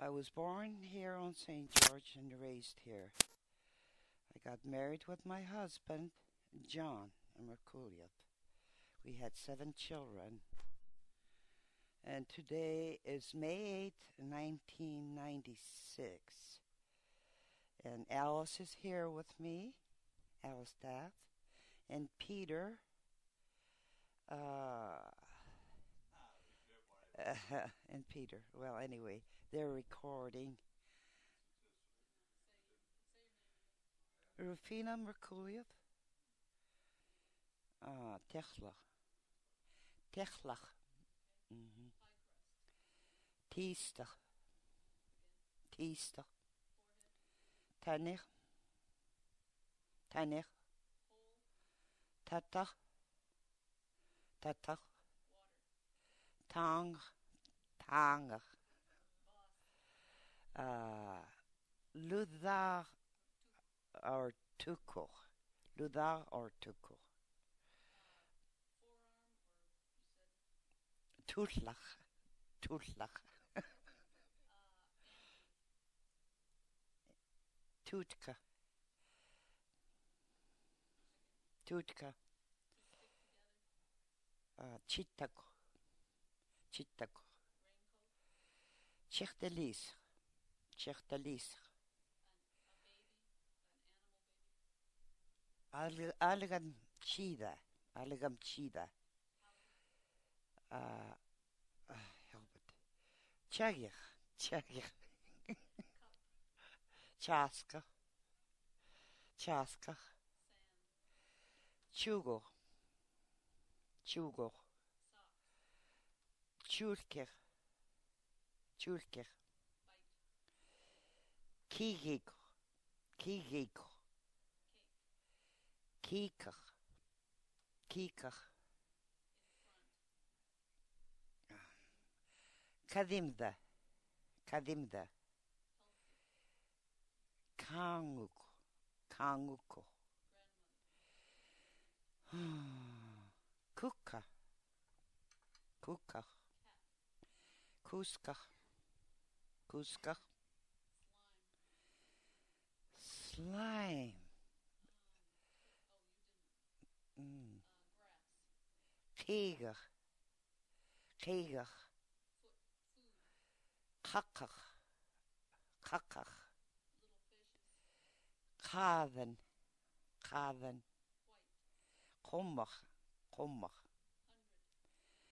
I was born here on St. George and raised here. I got married with my husband, John Merculief. We had seven children. And today is May 8, 1996. And Alice is here with me, Alice Dath, and Peter. Uh, and Peter. Well, anyway, they're recording. Rufina Merculief. Uh, Techlach. Techlach. Mm-hmm. Tiestach. Tiestach. Tanich. Tanich. Tatach. Tatach. Tang. Tanger. Uh, Ludar or Tukoch. Ludar or Tukoch. Tutlach. Tutlach. Tutka. Tutka. Uh, Chitako. Chitako. Tchertelisk. Tchertelisk. Algamchida. Algamchida. Help Чагих. Чагих. Часка. Часка. Чугур. Чугур. Чуркер. Chulker. Kigiko. Kigiko. Kikar. Kikar. Kadimda. Kadimda. Kanguko. Kanguko. Kuka. Kuka. Kuska. Kuska. Slime. Mm. Keger. Keger. Kakker. Kakker. Kraven. Kraven. Kommer. Kommer.